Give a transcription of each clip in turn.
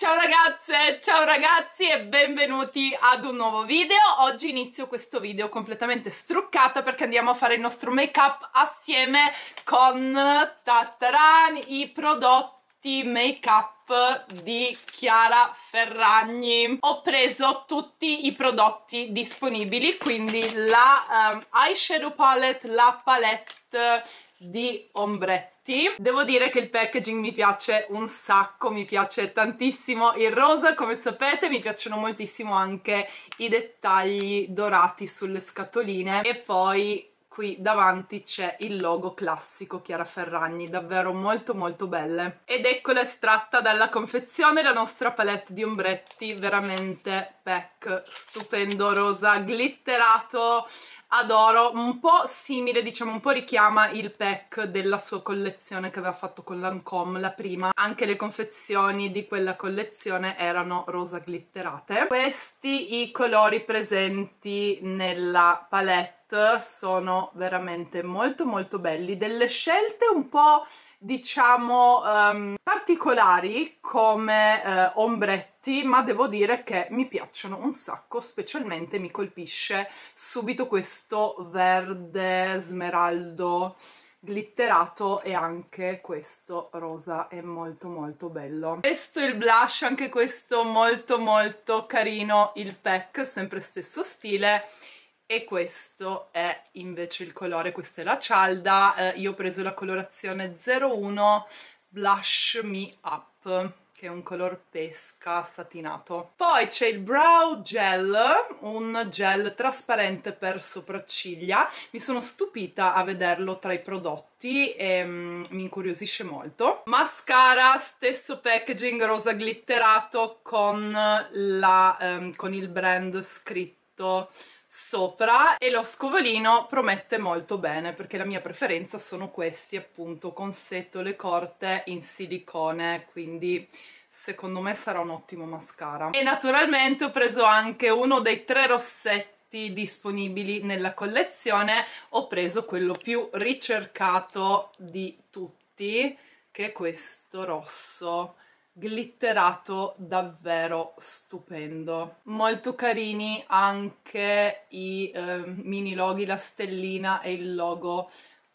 Ciao ragazze, ciao ragazzi e benvenuti ad un nuovo video. Oggi inizio questo video completamente struccata perché andiamo a fare il nostro make up assieme con tataran, i prodotti make up di Chiara Ferragni. Ho preso tutti i prodotti disponibili, quindi la um, eyeshadow palette, la palette di ombretti Devo dire che il packaging mi piace un sacco, mi piace tantissimo. Il rosa, come sapete mi piacciono moltissimo anche i dettagli dorati sulle scatoline. E poi qui davanti c'è il logo classico Chiara Ferragni, davvero molto molto belle. Ed eccola estratta dalla confezione la nostra palette di ombretti, veramente pack stupendo, rosa, glitterato, adoro, un po' simile, diciamo, un po' richiama il pack della sua collezione che aveva fatto con Lancome, la prima. Anche le confezioni di quella collezione erano rosa glitterate. Questi i colori presenti nella palette sono veramente molto molto belli, delle scelte un po' diciamo um, particolari come uh, ombretti ma devo dire che mi piacciono un sacco specialmente mi colpisce subito questo verde smeraldo glitterato e anche questo rosa è molto molto bello. Questo è il blush anche questo molto molto carino il pack sempre stesso stile e questo è invece il colore, questa è la cialda, eh, io ho preso la colorazione 01 Blush Me Up che è un color pesca satinato. Poi c'è il Brow Gel, un gel trasparente per sopracciglia. Mi sono stupita a vederlo tra i prodotti e um, mi incuriosisce molto. Mascara, stesso packaging rosa glitterato con, la, um, con il brand scritto sopra e lo scovolino promette molto bene perché la mia preferenza sono questi appunto con setole corte in silicone quindi secondo me sarà un ottimo mascara. E naturalmente ho preso anche uno dei tre rossetti disponibili nella collezione ho preso quello più ricercato di tutti che è questo rosso glitterato davvero stupendo. Molto carini anche i eh, mini loghi la stellina e il logo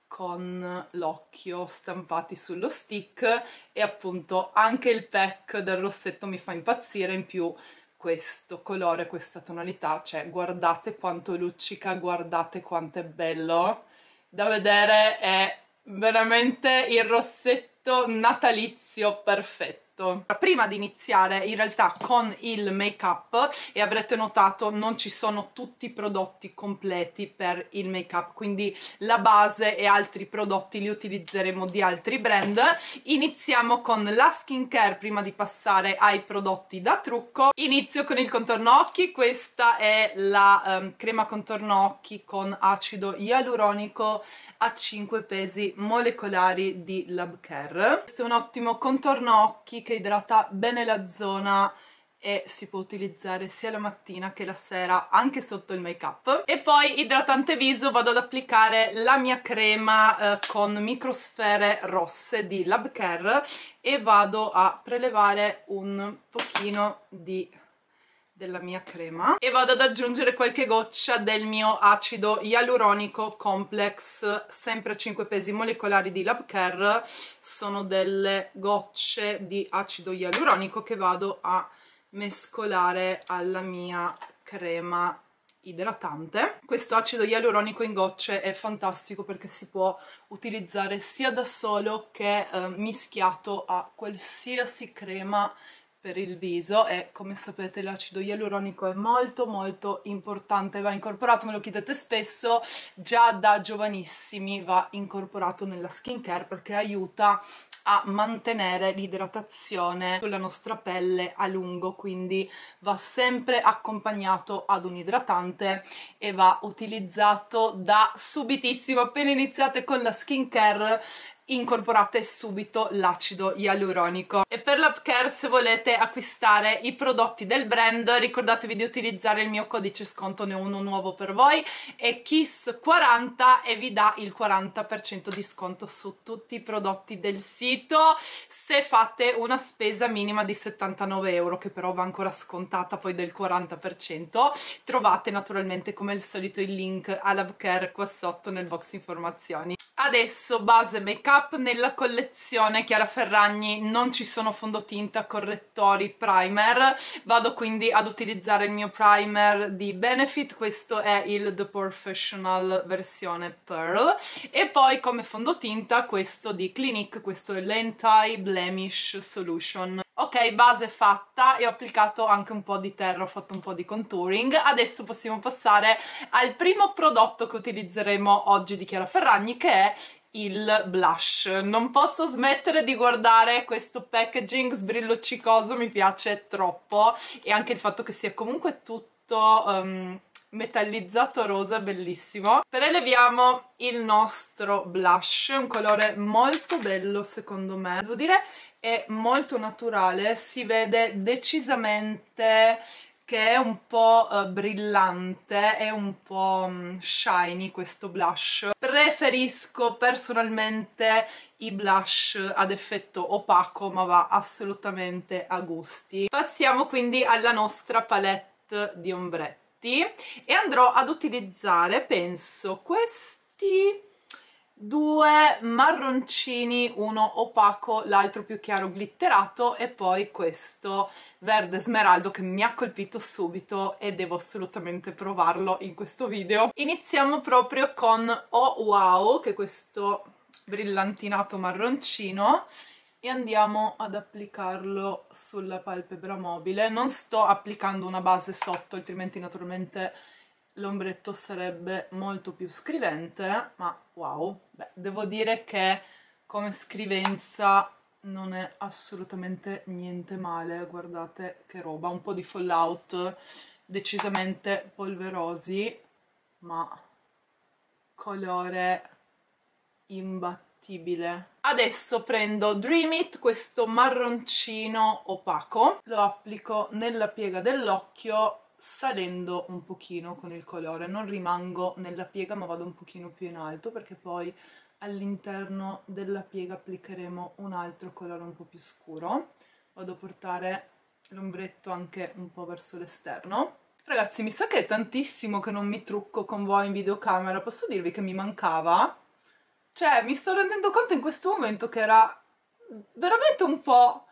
con l'occhio stampati sullo stick e appunto anche il pack del rossetto mi fa impazzire. In più questo colore, questa tonalità, cioè guardate quanto luccica, guardate quanto è bello. Da vedere, è veramente il rossetto natalizio perfetto detto. Prima di iniziare in realtà con il make up e avrete notato non ci sono tutti i prodotti completi per il make up quindi la base e altri prodotti li utilizzeremo di altri brand. Iniziamo con la skincare prima di passare ai prodotti da trucco. Inizio con il contorno occhi questa è la um, crema contorno occhi con acido ialuronico a 5 pesi molecolari di Labcare questo è un ottimo contorno occhi che idrata bene la zona e si può utilizzare sia la mattina che la sera anche sotto il make up e poi idratante viso vado ad applicare la mia crema eh, con microsfere rosse di Labcare e vado a prelevare un pochino di della mia crema e vado ad aggiungere qualche goccia del mio acido ialuronico complex sempre 5 pesi molecolari di Labcare sono delle gocce di acido ialuronico che vado a mescolare alla mia crema idratante. Questo acido ialuronico in gocce è fantastico perché si può utilizzare sia da solo che eh, mischiato a qualsiasi crema per il viso e come sapete l'acido ialuronico è molto molto importante, va incorporato, me lo chiedete spesso, già da giovanissimi va incorporato nella skincare perché aiuta a mantenere l'idratazione sulla nostra pelle a lungo quindi va sempre accompagnato ad un idratante e va utilizzato da subitissimo. Appena iniziate con la skincare incorporate subito l'acido ialuronico. E per l'Up Care se volete acquistare i prodotti del brand ricordatevi di utilizzare il mio codice sconto ne ho uno nuovo per voi è KISS40 e vi dà il 40% di sconto su tutti i prodotti del sito se fate una spesa minima di 79 euro che però va ancora scontata poi del 40% trovate naturalmente come al solito il link all'Up Care qua sotto nel box informazioni adesso base make up nella collezione Chiara Ferragni. Non ci sono fondotinta, correttori, primer. Vado quindi ad utilizzare il mio primer di Benefit. Questo è il The Professional versione Pearl. E poi come fondotinta questo di Clinique questo è l'Anti Blemish Solution Ok, base fatta e ho applicato anche un po' di terra, ho fatto un po' di contouring. Adesso possiamo passare al primo prodotto che utilizzeremo oggi di Chiara Ferragni che è il blush. Non posso smettere di guardare questo packaging sbrilloccicoso, mi piace troppo e anche il fatto che sia comunque tutto... Um, metallizzato rosa bellissimo preleviamo il nostro blush un colore molto bello secondo me devo dire è molto naturale, si vede decisamente che è un po' uh, brillante, è un po' um, shiny questo blush. Preferisco personalmente i blush ad effetto opaco ma va assolutamente a gusti. Passiamo quindi alla nostra palette di ombretti e andrò ad utilizzare, penso, questi due marroncini, uno opaco, l'altro più chiaro glitterato e poi questo verde smeraldo che mi ha colpito subito e devo assolutamente provarlo in questo video. Iniziamo proprio con Oh Wow, che è questo brillantinato marroncino e andiamo ad applicarlo sulla palpebra mobile. Non sto applicando una base sotto, altrimenti naturalmente l'ombretto sarebbe molto più scrivente, ma wow, Beh, devo dire che come scrivenza non è assolutamente niente male, guardate che roba, un po' di fallout decisamente polverosi, ma colore imbattibile. Adesso prendo Dream It, questo marroncino opaco, lo applico nella piega dell'occhio salendo un pochino con il colore, non rimango nella piega ma vado un pochino più in alto perché poi all'interno della piega applicheremo un altro colore un po' più scuro, vado a portare l'ombretto anche un po' verso l'esterno. Ragazzi mi sa che è tantissimo che non mi trucco con voi in videocamera, posso dirvi che mi mancava? Cioè mi sto rendendo conto in questo momento che era veramente un po'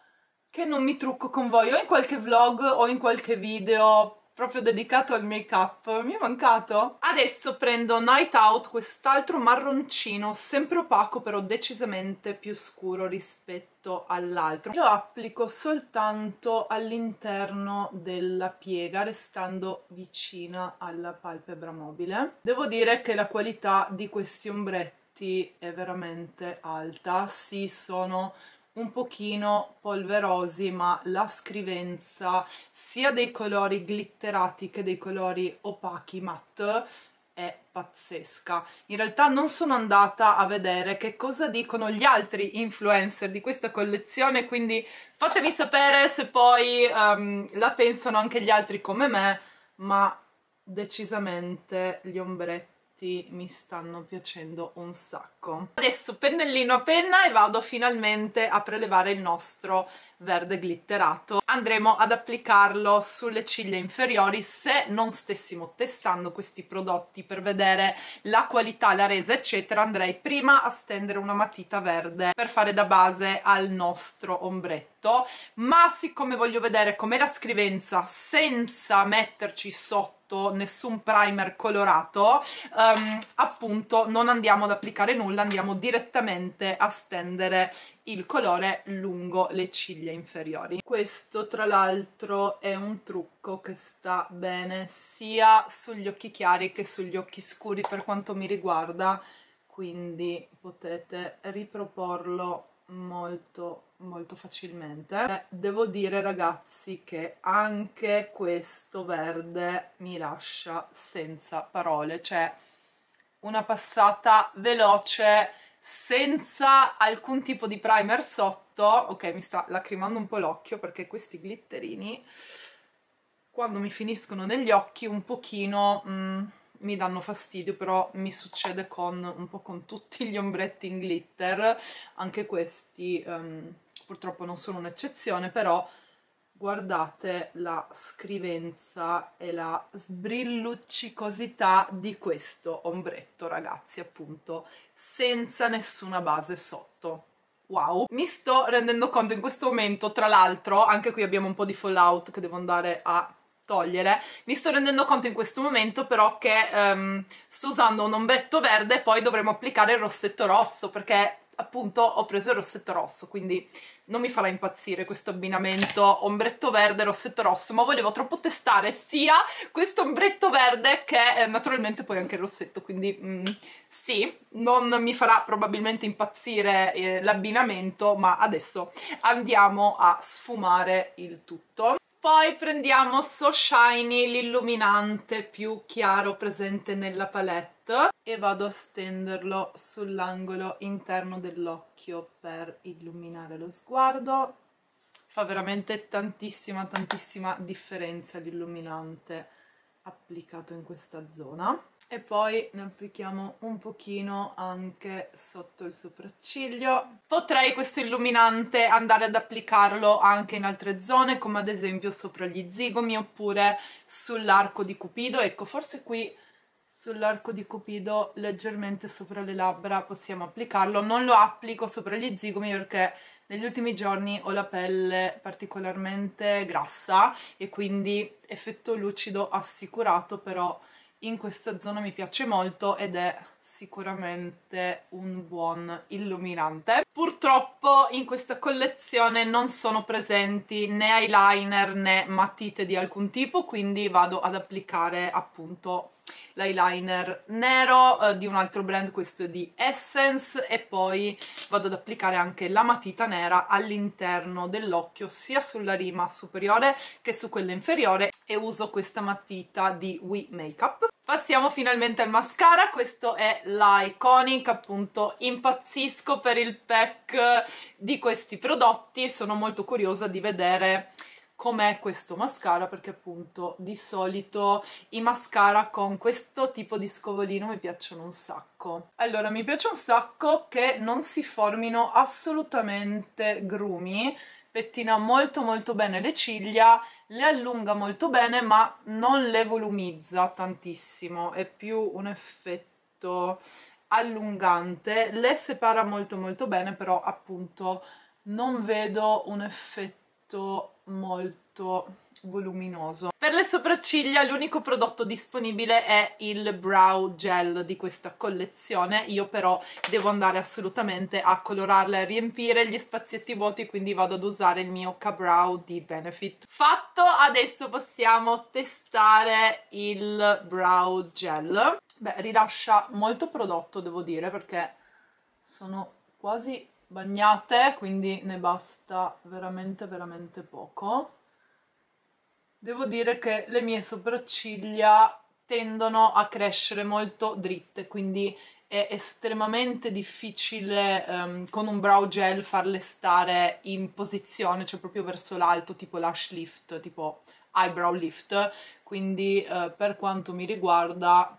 che non mi trucco con voi o in qualche vlog o in qualche video proprio dedicato al make up mi è mancato. Adesso prendo Night Out quest'altro marroncino sempre opaco però decisamente più scuro rispetto all'altro. Lo applico soltanto all'interno della piega restando vicina alla palpebra mobile. Devo dire che la qualità di questi ombretti è veramente alta. Sì sono un pochino polverosi ma la scrivenza sia dei colori glitterati che dei colori opachi matte è pazzesca. In realtà non sono andata a vedere che cosa dicono gli altri influencer di questa collezione, quindi fatemi sapere se poi um, la pensano anche gli altri come me, ma decisamente gli ombretti questi mi stanno piacendo un sacco. Adesso pennellino a penna e vado finalmente a prelevare il nostro verde glitterato. Andremo ad applicarlo sulle ciglia inferiori se non stessimo testando questi prodotti per vedere la qualità, la resa eccetera andrei prima a stendere una matita verde per fare da base al nostro ombretto ma siccome voglio vedere com'è la scrivenza senza metterci sotto nessun primer colorato um, appunto non andiamo ad applicare nulla andiamo direttamente a stendere il colore lungo le ciglia inferiori. Questo tra l'altro è un trucco che sta bene sia sugli occhi chiari che sugli occhi scuri per quanto mi riguarda quindi potete riproporlo molto molto facilmente. Eh, devo dire ragazzi che anche questo verde mi lascia senza parole. Cioè una passata veloce senza alcun tipo di primer sotto. Ok mi sta lacrimando un po' l'occhio perché questi glitterini quando mi finiscono negli occhi un pochino mm, mi danno fastidio però mi succede con un po' con tutti gli ombretti in glitter. Anche questi um, purtroppo non sono un'eccezione però guardate la scrivenza e la sbrilluccicosità di questo ombretto ragazzi appunto senza nessuna base sotto. Wow! Mi sto rendendo conto in questo momento tra l'altro anche qui abbiamo un po' di fallout che devo andare a togliere. Mi sto rendendo conto in questo momento però che um, sto usando un ombretto verde e poi dovremo applicare il rossetto rosso perché appunto ho preso il rossetto rosso quindi non mi farà impazzire questo abbinamento ombretto verde rossetto rosso ma volevo troppo testare sia questo ombretto verde che eh, naturalmente poi anche il rossetto quindi mm, sì non mi farà probabilmente impazzire eh, l'abbinamento ma adesso andiamo a sfumare il tutto poi prendiamo So Shiny, l'illuminante più chiaro presente nella palette e vado a stenderlo sull'angolo interno dell'occhio per illuminare lo sguardo. Fa veramente tantissima tantissima differenza l'illuminante applicato in questa zona e poi ne applichiamo un pochino anche sotto il sopracciglio. Potrei questo illuminante andare ad applicarlo anche in altre zone come ad esempio sopra gli zigomi oppure sull'arco di cupido, ecco forse qui sull'arco di cupido leggermente sopra le labbra possiamo applicarlo, non lo applico sopra gli zigomi perché negli ultimi giorni ho la pelle particolarmente grassa e quindi effetto lucido assicurato però in questa zona mi piace molto ed è sicuramente un buon illuminante. Purtroppo in questa collezione non sono presenti né eyeliner né matite di alcun tipo, quindi vado ad applicare appunto l'eyeliner nero eh, di un altro brand, questo di Essence e poi vado ad applicare anche la matita nera all'interno dell'occhio sia sulla rima superiore che su quella inferiore e uso questa matita di We Makeup. Passiamo finalmente al mascara, questo è l'Iconic, appunto impazzisco per il pack di questi prodotti, sono molto curiosa di vedere com'è questo mascara perché appunto di solito i mascara con questo tipo di scovolino mi piacciono un sacco. Allora mi piace un sacco che non si formino assolutamente grumi, pettina molto molto bene le ciglia, le allunga molto bene ma non le volumizza tantissimo, è più un effetto allungante, le separa molto molto bene però appunto non vedo un effetto molto voluminoso. Per le sopracciglia l'unico prodotto disponibile è il brow gel di questa collezione, io però devo andare assolutamente a colorarla e riempire gli spazietti vuoti, quindi vado ad usare il mio K-Brow di Benefit. Fatto, adesso possiamo testare il brow gel. Beh, rilascia molto prodotto, devo dire, perché sono quasi bagnate, quindi ne basta veramente veramente poco. Devo dire che le mie sopracciglia tendono a crescere molto dritte, quindi è estremamente difficile um, con un brow gel farle stare in posizione, cioè proprio verso l'alto, tipo lash lift, tipo eyebrow lift, quindi uh, per quanto mi riguarda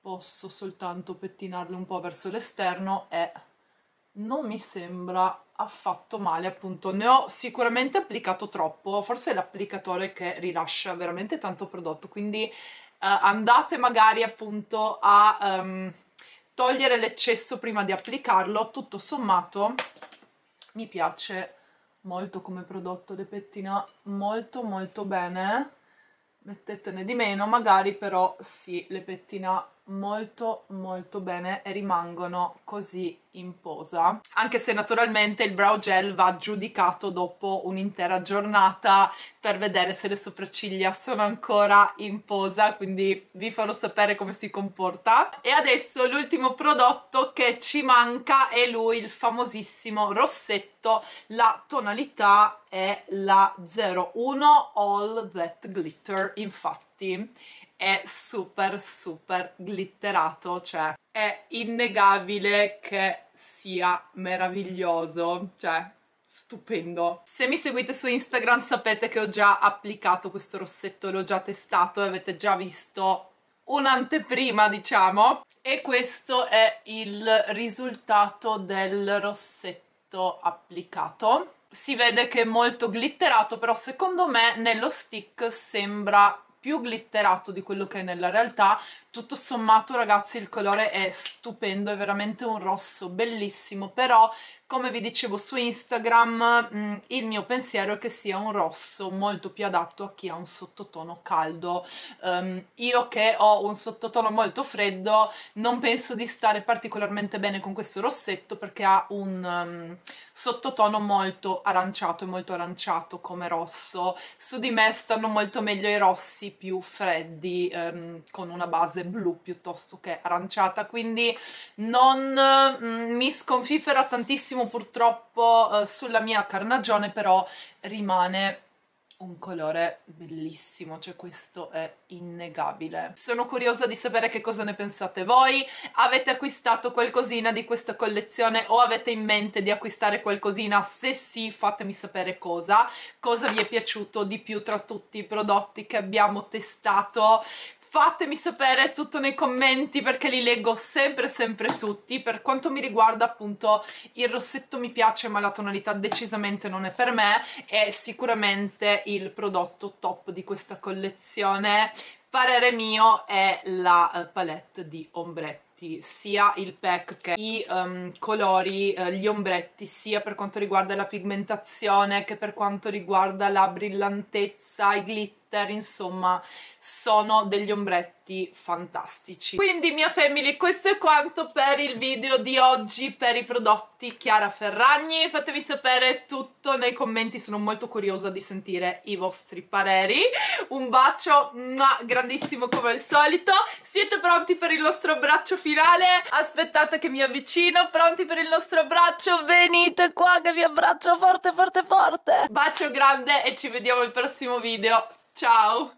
posso soltanto pettinarle un po' verso l'esterno e non mi sembra affatto male appunto. Ne ho sicuramente applicato troppo forse è l'applicatore che rilascia veramente tanto prodotto quindi uh, andate magari appunto a um, togliere l'eccesso prima di applicarlo. Tutto sommato mi piace molto come prodotto le pettina molto molto bene. Mettetene di meno magari però sì le pettina molto molto bene e rimangono così in posa. Anche se naturalmente il brow gel va giudicato dopo un'intera giornata per vedere se le sopracciglia sono ancora in posa quindi vi farò sapere come si comporta. E adesso l'ultimo prodotto che ci manca è lui il famosissimo rossetto. La tonalità è la 01 All That Glitter infatti è super super glitterato, cioè è innegabile che sia meraviglioso, cioè stupendo. Se mi seguite su Instagram sapete che ho già applicato questo rossetto, l'ho già testato e avete già visto un'anteprima diciamo e questo è il risultato del rossetto applicato si vede che è molto glitterato però secondo me nello stick sembra più glitterato di quello che è nella realtà tutto sommato ragazzi il colore è stupendo è veramente un rosso bellissimo però come vi dicevo su Instagram mm, il mio pensiero è che sia un rosso molto più adatto a chi ha un sottotono caldo. Um, io che ho un sottotono molto freddo non penso di stare particolarmente bene con questo rossetto perché ha un um, sottotono molto aranciato e molto aranciato come rosso. Su di me stanno molto meglio i rossi più freddi um, con una base blu piuttosto che aranciata quindi non mm, mi sconfiffera tantissimo purtroppo eh, sulla mia carnagione però rimane un colore bellissimo, cioè questo è innegabile. Sono curiosa di sapere che cosa ne pensate voi, avete acquistato qualcosina di questa collezione o avete in mente di acquistare qualcosina? Se sì, fatemi sapere cosa, cosa vi è piaciuto di più tra tutti i prodotti che abbiamo testato fatemi sapere tutto nei commenti perché li leggo sempre sempre tutti. Per quanto mi riguarda appunto il rossetto mi piace ma la tonalità decisamente non è per me. È sicuramente il prodotto top di questa collezione. Parere mio è la uh, palette di ombretti sia il pack che i um, colori, uh, gli ombretti sia per quanto riguarda la pigmentazione che per quanto riguarda la brillantezza, i glitter glitter, insomma sono degli ombretti fantastici. Quindi mia family questo è quanto per il video di oggi per i prodotti Chiara Ferragni, fatemi sapere tutto nei commenti, sono molto curiosa di sentire i vostri pareri. Un bacio grandissimo come al solito, siete pronti per il nostro abbraccio finale? Aspettate che mi avvicino, pronti per il nostro abbraccio? Venite qua che vi abbraccio forte forte forte! Bacio grande e ci vediamo al prossimo video. Ciao!